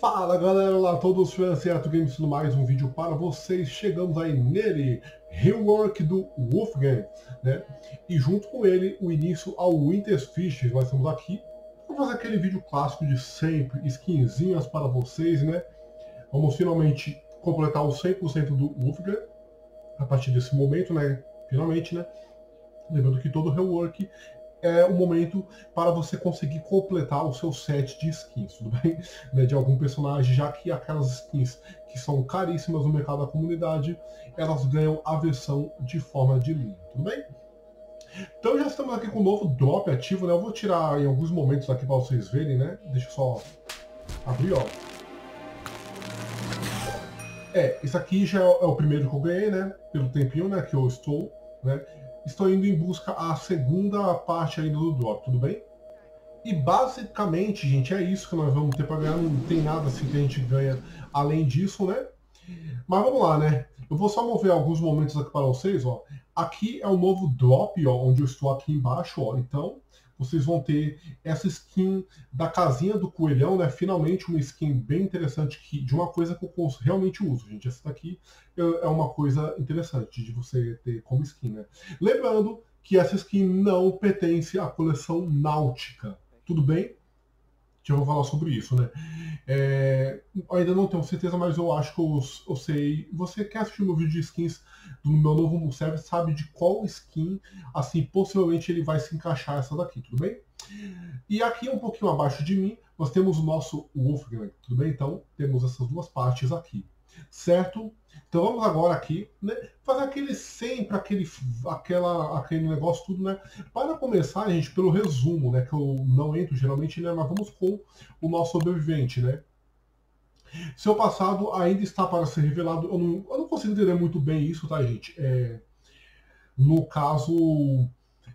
Fala galera, olá a todos, Certo Games tudo mais, um vídeo para vocês, chegamos aí nele, rework do Wolfgang, né, e junto com ele o início ao Winter's Fish, nós estamos aqui para fazer aquele vídeo clássico de sempre, skinzinhas para vocês, né, vamos finalmente completar o 100% do Wolfgang, a partir desse momento, né, finalmente, né, lembrando que todo rework é o momento para você conseguir completar o seu set de skins, tudo bem? Né, de algum personagem, já que aquelas skins que são caríssimas no mercado da comunidade, elas ganham a versão de forma de linha, tudo bem? Então já estamos aqui com o novo drop ativo, né? Eu vou tirar em alguns momentos aqui para vocês verem, né? Deixa eu só abrir, ó. É, esse aqui já é o primeiro que eu ganhei, né? Pelo tempinho, né? Que eu estou, né? Estou indo em busca a segunda parte ainda do drop, tudo bem? E basicamente, gente, é isso que nós vamos ter para ganhar. Não tem nada assim que a gente ganha além disso, né? Mas vamos lá, né? Eu vou só mover alguns momentos aqui para vocês, ó. Aqui é o novo drop, ó, onde eu estou aqui embaixo, ó. Então, vocês vão ter essa skin da casinha do coelhão, né? Finalmente uma skin bem interessante que, de uma coisa que eu realmente uso, gente. Essa daqui é uma coisa interessante de você ter como skin, né? Lembrando que essa skin não pertence à coleção náutica, tudo bem? Já vou falar sobre isso, né? É, ainda não tenho certeza, mas eu acho que eu, eu sei. Você quer assistir meu vídeo de skins do meu novo service, sabe de qual skin, assim, possivelmente ele vai se encaixar essa daqui, tudo bem? E aqui um pouquinho abaixo de mim, nós temos o nosso Wolfgang, tudo bem? Então, temos essas duas partes aqui, certo? Então vamos agora aqui, né, fazer aquele sempre, aquele, aquela, aquele negócio tudo, né? Para começar, gente, pelo resumo, né? Que eu não entro geralmente, né? Mas vamos com o nosso sobrevivente, né? Seu passado ainda está para ser revelado. Eu não, eu não consigo entender muito bem isso, tá, gente? É, no caso,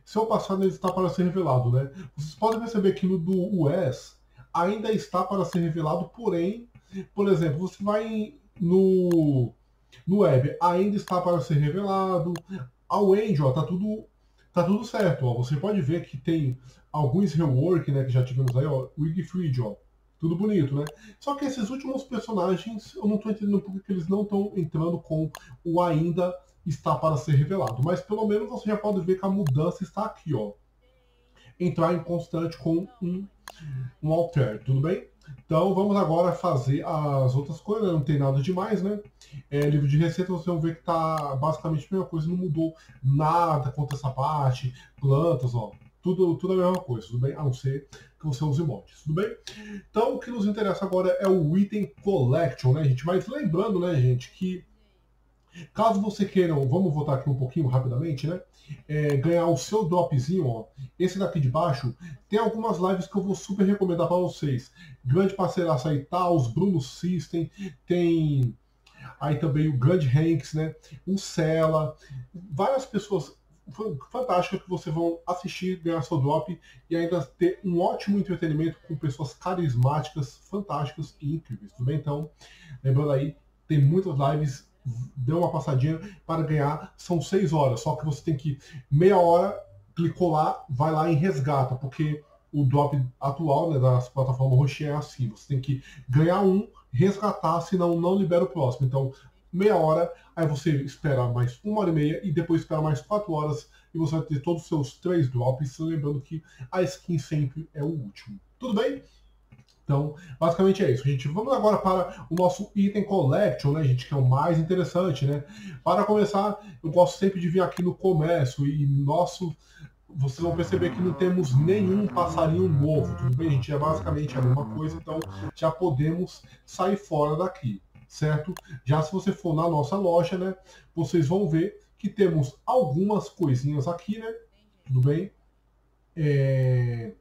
seu passado ainda está para ser revelado, né? Vocês podem perceber que no do US ainda está para ser revelado, porém, por exemplo, você vai no no web ainda está para ser revelado. Ao Angel, tá tudo tá tudo certo. Ó. Você pode ver que tem alguns rework, né, que já tivemos aí, ó, Wigfried, ó. Tudo bonito, né? Só que esses últimos personagens, eu não estou entendendo porque que eles não estão entrando com o ainda está para ser revelado. Mas pelo menos você já pode ver que a mudança está aqui, ó. Entrar em constante com um, um alter, tudo bem? Então vamos agora fazer as outras coisas, não tem nada demais, né? É, livro de receita vocês vão ver que tá basicamente a mesma coisa, não mudou nada quanto essa parte, plantas, ó, tudo, tudo a mesma coisa, tudo bem? A não ser que você use mods, tudo bem? Então o que nos interessa agora é o Item Collection, né, gente? Mas lembrando, né, gente, que caso você queira, vamos voltar aqui um pouquinho rapidamente, né? é, ganhar o seu dropzinho, ó, esse daqui de baixo, tem algumas lives que eu vou super recomendar para vocês. Grande parceiraço aí, Taos, Bruno System, tem aí também o Grande Hanks, né? O Cela, várias pessoas fantásticas que vocês vão assistir, ganhar seu drop e ainda ter um ótimo entretenimento com pessoas carismáticas, fantásticas e incríveis, tudo bem? Então, lembrando aí, tem muitas lives deu uma passadinha para ganhar, são seis horas. Só que você tem que meia hora, clicou lá, vai lá e resgata, porque o drop atual né, das plataformas roxinha é assim, você tem que ganhar um, resgatar, senão não libera o próximo. Então, meia hora, aí você espera mais uma hora e meia e depois espera mais quatro horas e você vai ter todos os seus três drops, lembrando que a skin sempre é o último. Tudo bem? Então, basicamente é isso, gente. Vamos agora para o nosso item collection, né, gente, que é o mais interessante, né? Para começar, eu gosto sempre de vir aqui no comércio e nosso vocês vão perceber que não temos nenhum passarinho novo, tudo bem, gente? É basicamente a mesma coisa, então já podemos sair fora daqui, certo? Já se você for na nossa loja, né, vocês vão ver que temos algumas coisinhas aqui, né? Tudo bem? É...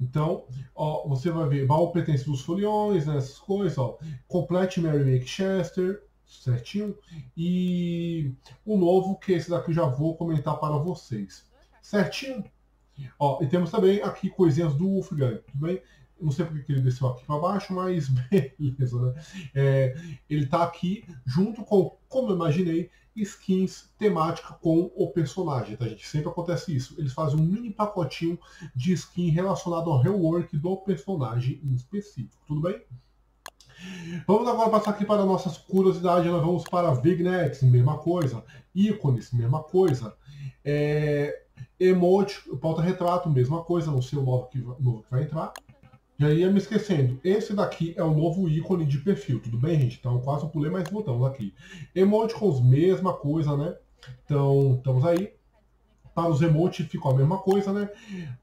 Então, ó, você vai ver baú pertence dos foliões, né, essas coisas, ó. Complete Mary Make Chester, certinho. E o novo, que esse daqui eu já vou comentar para vocês. Certinho? Ó, e temos também aqui coisinhas do Wolfgang, tudo bem? Não sei porque ele desceu aqui para baixo, mas beleza, né? É, ele está aqui junto com, como eu imaginei, skins temática com o personagem, tá gente? Sempre acontece isso. Eles fazem um mini pacotinho de skin relacionado ao rework do personagem em específico, tudo bem? Vamos agora passar aqui para nossas curiosidades. Nós vamos para vignettes, mesma coisa. Ícones, mesma coisa. É, emote, pauta-retrato, mesma coisa. Não sei o novo que, novo que vai entrar. E aí, me esquecendo, esse daqui é o novo ícone de perfil, tudo bem, gente? Então, quase pulei mais botões aqui. Emoticons, mesma coisa, né? Então, estamos aí. Para os emotes ficou a mesma coisa, né?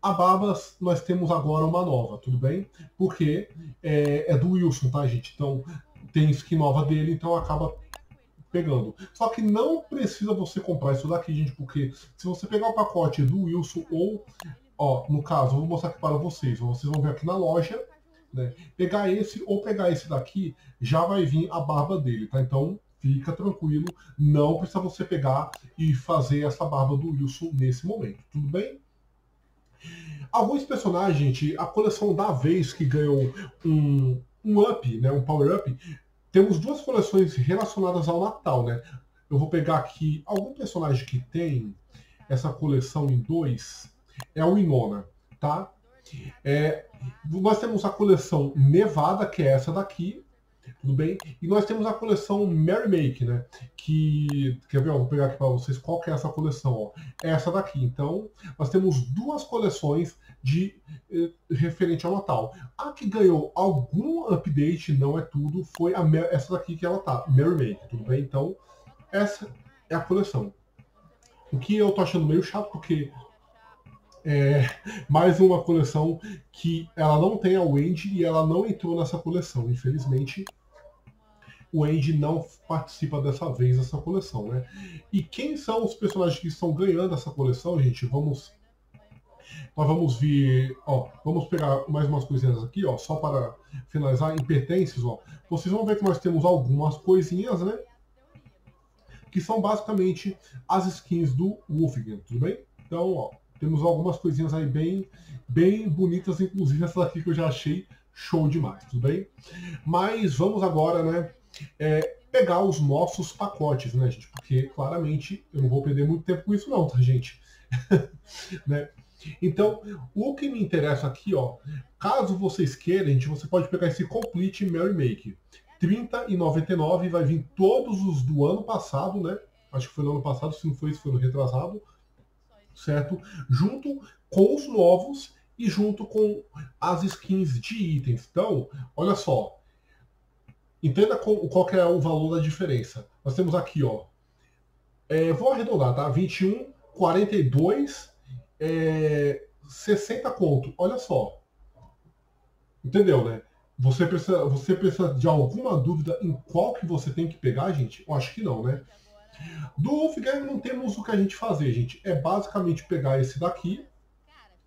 A Babas, nós temos agora uma nova, tudo bem? Porque é, é do Wilson, tá, gente? Então, tem skin nova dele, então acaba pegando. Só que não precisa você comprar isso daqui, gente, porque se você pegar o pacote do Wilson ou, ó, no caso, eu vou mostrar aqui para vocês, vocês vão ver aqui na loja, né? Pegar esse ou pegar esse daqui, já vai vir a barba dele, tá? Então, fica tranquilo, não precisa você pegar e fazer essa barba do Wilson nesse momento, tudo bem? Alguns personagens, gente, a coleção da vez que ganhou um, um up, né, um power up, temos duas coleções relacionadas ao Natal, né? Eu vou pegar aqui algum personagem que tem essa coleção em dois, é o Inona, tá? É, nós temos a coleção Nevada, que é essa daqui, tudo bem? E nós temos a coleção Mary Make, né? Que, quer ver? Ó, vou pegar aqui para vocês qual que é essa coleção, ó. É essa daqui. Então, nós temos duas coleções de eh, referente ao Natal. A que ganhou algum update, não é tudo, foi a, essa daqui que ela tá, Mary Make, tudo bem? Então, essa é a coleção. O que eu tô achando meio chato, porque é mais uma coleção que ela não tem a Wendy e ela não entrou nessa coleção. Infelizmente, o Andy não participa dessa vez dessa coleção, né? E quem são os personagens que estão ganhando essa coleção, gente? Vamos nós vamos ver, ó, vamos pegar mais umas coisinhas aqui, ó, só para finalizar, em pertences, ó. Vocês vão ver que nós temos algumas coisinhas, né? Que são basicamente as skins do Wolfgang, tudo bem? Então, ó, temos algumas coisinhas aí bem, bem bonitas, inclusive essa daqui que eu já achei show demais, tudo bem? Mas vamos agora, né, é, pegar os nossos pacotes, né, gente? Porque claramente eu não vou perder muito tempo com isso não, tá, gente? né? Então, o que me interessa aqui, ó, caso vocês queiram, gente, você pode pegar esse Complete Mary Make. R$30,99 vai vir todos os do ano passado, né? Acho que foi no ano passado, se não foi, se foi no retrasado, certo? Junto com os novos e junto com as skins de itens. Então, olha só. Entenda qual, é o valor da diferença. Nós temos aqui, ó. É, vou arredondar, tá? 21, 42, é, 60 conto. Olha só. Entendeu, né? Você precisa, você precisa de alguma dúvida em qual que você tem que pegar, gente? Eu acho que não, né? Do Wolfgang não temos o que a gente fazer, gente. É basicamente pegar esse daqui,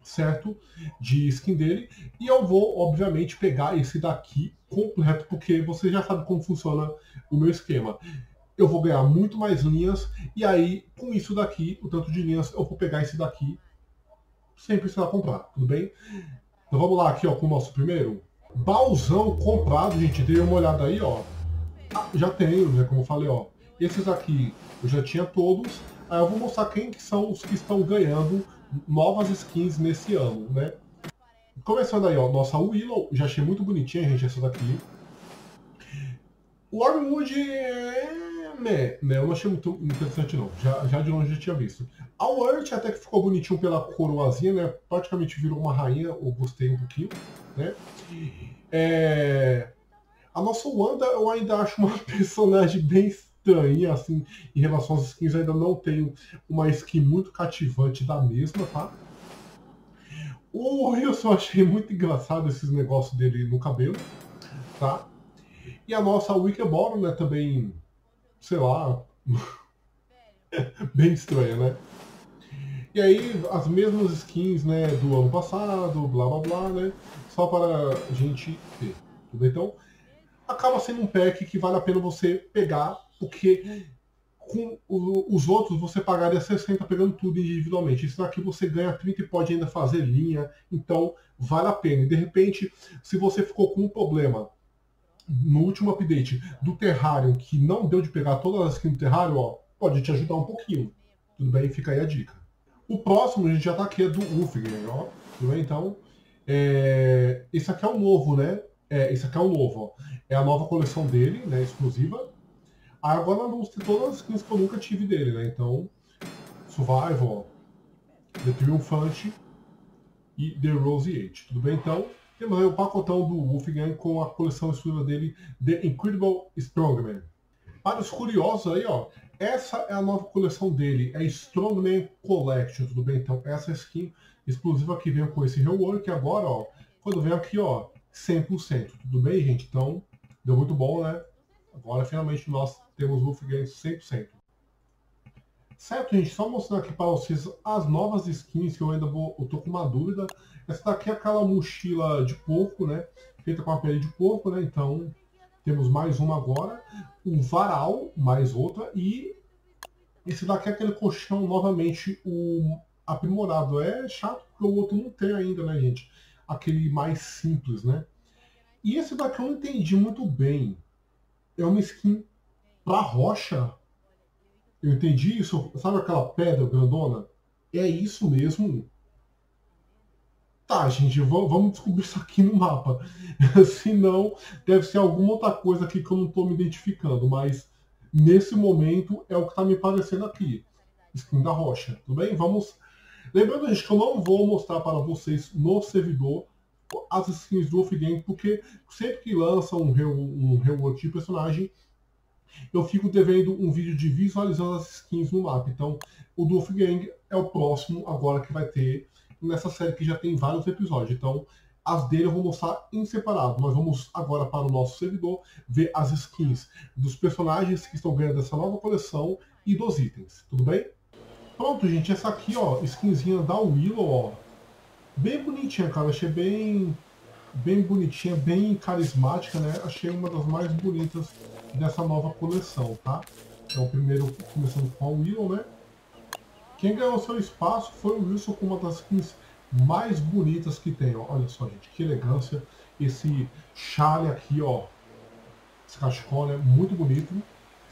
certo? De skin dele. E eu vou, obviamente, pegar esse daqui completo, porque você já sabe como funciona o meu esquema. Eu vou ganhar muito mais linhas, e aí, com isso daqui, o tanto de linhas, eu vou pegar esse daqui sem precisar comprar, tudo bem? Então vamos lá aqui, ó, com o nosso primeiro. Bauzão comprado, gente, dê uma olhada aí, ó. Ah, já tenho, né, como eu falei, ó. Esses aqui eu já tinha todos. Aí eu vou mostrar quem que são os que estão ganhando novas skins nesse ano, né? Começando aí, ó, nossa Willow, já achei muito bonitinha, gente, essa daqui. O Wormwood. Né, né, eu não achei muito interessante não, já, já de longe já tinha visto. A Wurt até que ficou bonitinho pela coroazinha, né, praticamente virou uma rainha, eu gostei um pouquinho, né. É... A nossa Wanda eu ainda acho uma personagem bem estranha, assim, em relação às skins, ainda não tenho uma skin muito cativante da mesma, tá? O eu achei muito engraçado esses negócios dele no cabelo, tá? E a nossa Wikiboro, né, também, sei lá, bem estranha, né? E aí, as mesmas skins, né, do ano passado, blá blá blá, né? Só para a gente ver, tudo Então, acaba sendo um pack que vale a pena você pegar, porque com os outros você pagaria 60 pegando tudo individualmente. Isso daqui você ganha 30 e pode ainda fazer linha, então vale a pena. E de repente, se você ficou com um problema no último update do Terrarium que não deu de pegar todas as skins do Terrarium, ó, pode te ajudar um pouquinho. Tudo bem? Fica aí a dica. O próximo a gente já tá aqui é do Ulfgang, ó. Tudo bem? Então, é... esse aqui é o novo, né? É, esse aqui é o novo, ó. É a nova coleção dele, né? Exclusiva. Aí agora vamos ter todas as skins que eu nunca tive dele, né? Então, Survival, The Triumphant e The Roseate. Tudo bem? Então, temos aí o pacotão do Wolfgang com a coleção exclusiva dele, The Incredible Strongman. Para os curiosos aí, ó, essa é a nova coleção dele, é Strongman Collection, tudo bem? Então, essa skin exclusiva que vem com esse rework agora, ó, quando vem aqui, ó, 100%, tudo bem, gente? Então, deu muito bom, né? Agora, finalmente, nós temos Wolfgang 100%. Certo, gente? Só mostrando aqui para vocês as novas skins que eu ainda vou. Eu tô com uma dúvida. Essa daqui é aquela mochila de porco, né? Feita com a pele de porco, né? Então temos mais uma agora. O varal, mais outra. E esse daqui é aquele colchão novamente o aprimorado. É chato porque o outro não tem ainda, né, gente? Aquele mais simples, né? E esse daqui eu não entendi muito bem. É uma skin para rocha eu entendi isso. Sabe aquela pedra grandona? É isso mesmo. Tá, gente, vamos descobrir isso aqui no mapa. Se não, deve ser alguma outra coisa aqui que eu não estou me identificando. Mas nesse momento é o que está me parecendo aqui. Skin da rocha. Tudo bem? Vamos. Lembrando, gente, que eu não vou mostrar para vocês no servidor as skins do Off-Game, porque sempre que lança um, um rework de personagem, eu fico devendo um vídeo de visualizando as skins no mapa. Então, o Dolph Gang é o próximo agora que vai ter nessa série que já tem vários episódios. Então, as dele eu vou mostrar em separado. Nós vamos agora para o nosso servidor ver as skins dos personagens que estão ganhando essa nova coleção e dos itens. Tudo bem? Pronto, gente. Essa aqui, ó, skinzinha da Willow, ó. Bem bonitinha, cara. Achei bem bem bonitinha, bem carismática, né? Achei uma das mais bonitas dessa nova coleção, tá? Então, primeiro começando com a Willow, né? Quem ganhou seu espaço foi o Wilson com uma das skins mais bonitas que tem, ó. Olha só, gente, que elegância. Esse chale aqui, ó. Esse cachecol, né? Muito bonito.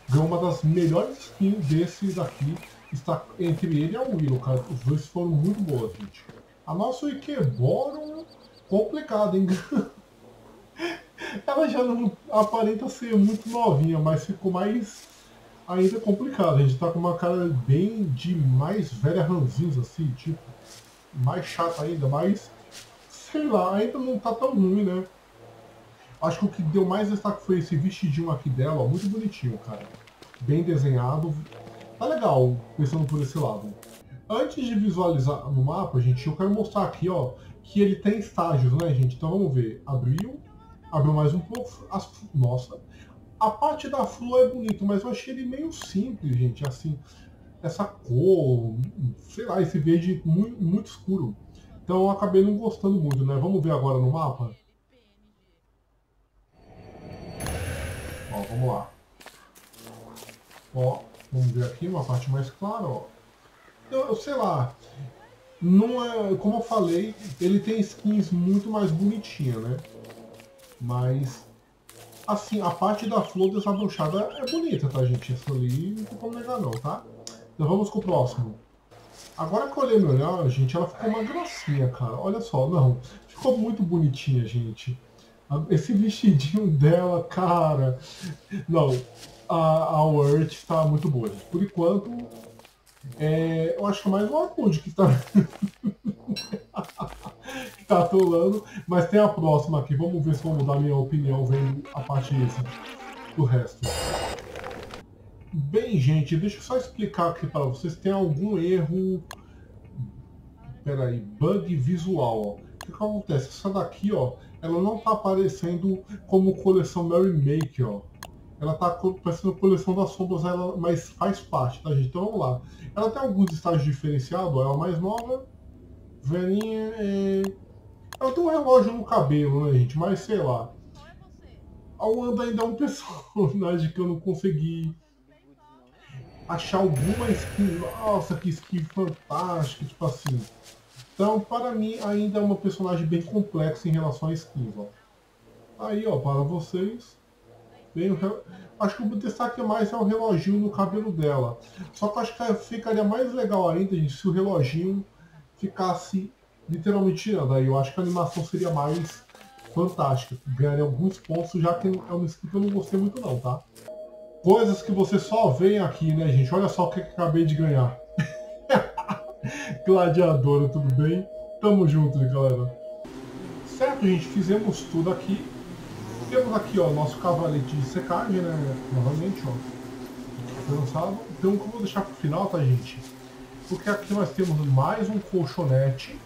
Ganhou uma das melhores skins desse daqui. Está entre ele e a Willow, cara. Os dois foram muito boas, gente. A nossa Ikeboro complicado, hein? Ela já não aparenta ser muito novinha, mas ficou mais ainda complicado. A gente tá com uma cara bem de mais velha ranzinza, assim, tipo, mais chata ainda, mas sei lá, ainda não tá tão ruim, né? Acho que o que deu mais destaque foi esse vestidinho aqui dela, ó, muito bonitinho, cara. Bem desenhado. Tá legal, pensando por esse lado. Antes de visualizar no mapa, gente, eu quero mostrar aqui, ó, que ele tem estágios, né, gente? Então vamos ver. Abriu, abriu mais um pouco. As, nossa, a parte da flor é bonito, mas eu achei ele meio simples, gente. Assim, essa cor, sei lá, esse verde muito, muito escuro. Então eu acabei não gostando muito, né? Vamos ver agora no mapa. Ó, vamos lá. Ó, vamos ver aqui uma parte mais clara, ó. Eu, eu sei lá, não é, como eu falei, ele tem skins muito mais bonitinha, né? Mas, assim, a parte da flor desabrochada é bonita, tá, gente? Isso ali não tem como negar não, tá? Então vamos com o próximo. Agora que eu olhei melhor, gente, ela ficou uma gracinha, cara. Olha só, não. Ficou muito bonitinha, gente. Esse vestidinho dela, cara. Não, a, a Word tá muito boa. Por enquanto, é, eu acho que é mais o Orkut que está que tá atolando, mas tem a próxima aqui. Vamos ver se vou mudar minha opinião vendo a parte do resto. Bem, gente, deixa eu só explicar aqui para vocês. Tem algum erro... Peraí, bug visual, ó. O que, que acontece? Essa daqui, ó, ela não está aparecendo como coleção Mary Make, ó ela tá parecendo coleção das sombras, ela, mas faz parte, tá, gente? Então vamos lá. Ela tem alguns estágios diferenciados, ela é mais nova, velhinha, é... ela tem um relógio no cabelo, né, gente? Mas sei lá. A Wanda ainda é um personagem que eu não consegui achar alguma skin. Nossa, que skin fantástica, tipo assim. Então, para mim, ainda é uma personagem bem complexa em relação a skins, ó. Aí, ó, para vocês. Bem, acho que o destaque mais é o reloginho no cabelo dela. Só que acho que ficaria mais legal ainda gente, se o reloginho ficasse literalmente tirando. Aí eu acho que a animação seria mais fantástica. Ganharia alguns pontos, já que é uma skin que eu não gostei muito não, tá? Coisas que você só vê aqui, né, gente? Olha só o que eu acabei de ganhar. Gladiadora, tudo bem? Tamo junto, galera. Certo, gente, fizemos tudo aqui. Temos aqui, ó, nosso cavalete de secagem, né? Novamente, ó. Foi lançado. Então, que eu vou deixar pro final, tá, gente? Porque aqui nós temos mais um colchonete,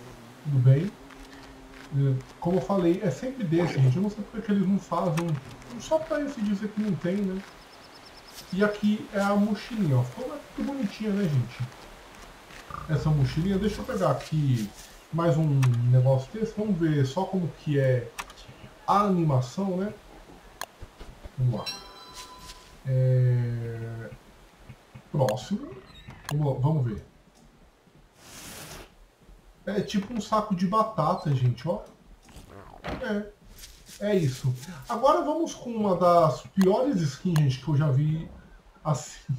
tudo bem? Como eu falei, é sempre desse, gente. Eu não sei porque eles não fazem. Só pra esse dizer que não tem, né? E aqui é a mochilinha, ó. Ficou muito bonitinha, né, gente? Essa mochilinha. Deixa eu pegar aqui mais um negócio desse. Vamos ver só como que é a animação, né? Vamos lá. É... Próximo. Vamos, vamos ver. É tipo um saco de batata, gente, ó. É. É isso. Agora vamos com uma das piores skins, gente, que eu já vi assim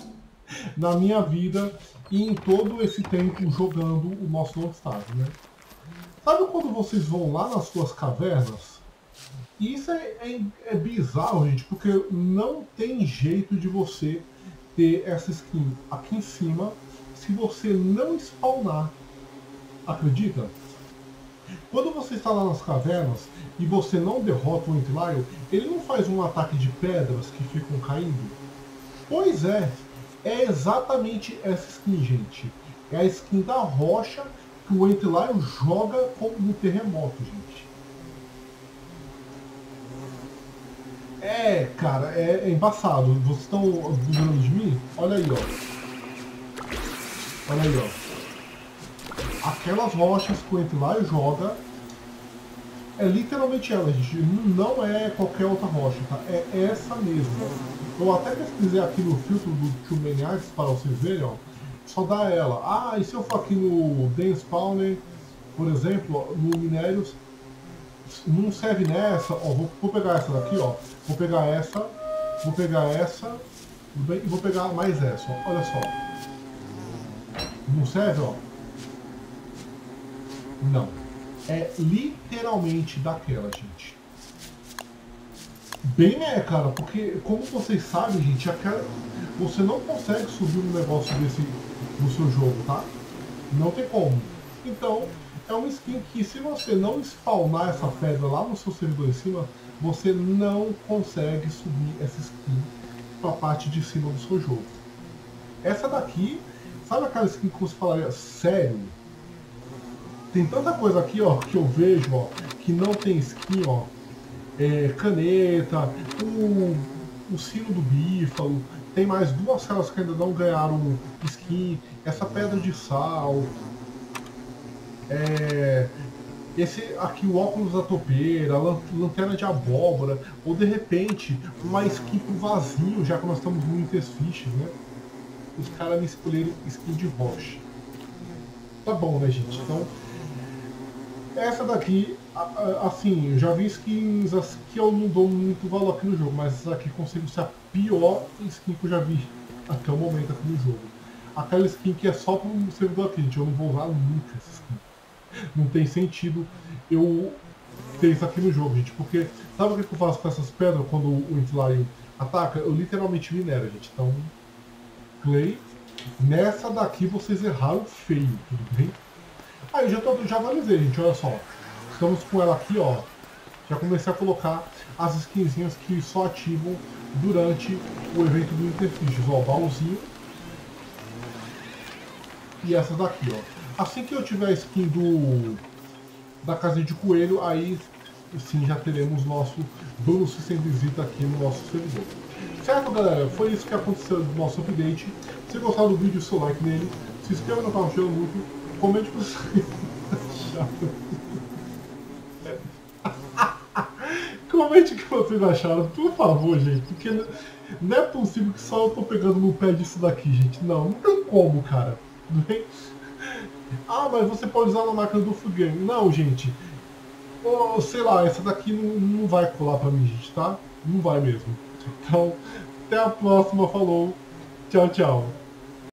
na minha vida e em todo esse tempo jogando o nosso Lone né? Sabe quando vocês vão lá nas suas cavernas? E isso é, é, é, bizarro, gente, porque não tem jeito de você ter essa skin aqui em cima se você não spawnar. Acredita? Quando você está lá nas cavernas e você não derrota o Entlaio, ele não faz um ataque de pedras que ficam caindo? Pois é, é exatamente essa skin, gente. É a skin da rocha que o Entlaio joga como no terremoto, gente. É, cara, é, é embaçado. Vocês estão duvidando de mim? Olha aí, ó. Olha aí, ó. Aquelas rochas que o Entlaio joga é literalmente ela, gente. Não é qualquer outra rocha, tá? É essa mesmo. Eu até pesquisei aqui no filtro do Arts para vocês verem, ó. Só dá ela. Ah, e se eu for aqui no Den Spawner, por exemplo, no Minérios, não serve nessa, ó, vou, vou, pegar essa daqui, ó. Vou pegar essa, vou pegar essa, e vou pegar mais essa, ó. Olha só. Não serve, ó. Não. É literalmente daquela, gente. Bem é, cara, porque como vocês sabem, gente, aquela, você não consegue subir um negócio desse no seu jogo, tá? Não tem como. Então, é uma skin que se você não spawnar essa pedra lá no seu servidor em cima, você não consegue subir essa skin para a parte de cima do seu jogo. Essa daqui, sabe aquela skin que você falaria, sério? Tem tanta coisa aqui, ó, que eu vejo, ó, que não tem skin, ó, é, caneta, o, o sino do bífalo, tem mais duas celas que ainda não ganharam skin, essa pedra de sal, é, esse aqui o óculos da topeira, a lanterna de abóbora, ou de repente uma skin com vazio, já que nós estamos muitas fichas, né? Os caras me escolheram skin de rocha. Tá bom, né, gente? Então, essa daqui assim, eu já vi skins que eu não dou muito valor aqui no jogo, mas essa aqui consigo ser a pior skin que eu já vi até o momento aqui no jogo. Aquela skin que é só um servidor aqui, gente, eu não vou usar nunca essa skin. Não tem sentido eu ter isso aqui no jogo, gente, porque sabe o que eu faço com essas pedras quando o Entlaio ataca? Eu literalmente minero, gente. Então, Clay, nessa daqui vocês erraram feio, tudo bem? Aí já, tô, já analisei, gente, olha só. Estamos com ela aqui, ó. Já comecei a colocar as skinzinhas que só ativam durante o evento do Interfiches. Ó, baúzinho. E essas daqui, ó. Assim que eu tiver a skin do da casinha de coelho, aí sim já teremos nosso bônus sem visita aqui no nosso servidor. Certo, galera? Foi isso que aconteceu no nosso update. Se gostar do vídeo, seu like nele. Se inscreva no canal, muito. Comente com vocês. Comente o que vocês acharam, por favor, gente. Porque não é possível que só eu tô pegando no pé disso daqui, gente. Não, não tem como, cara. Não tem... Ah, mas você pode usar na máquina do foguete. Não, gente. Oh, sei lá, essa daqui não, não vai colar pra mim, gente, tá? Não vai mesmo. Então, até a próxima. Falou. Tchau, tchau.